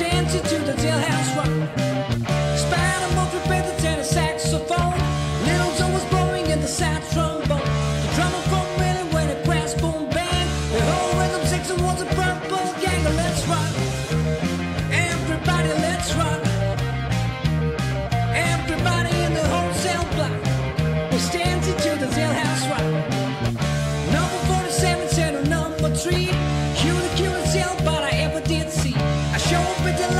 dancing to the jailhouse rock. Been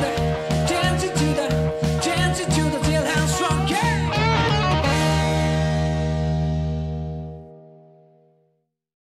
Baby.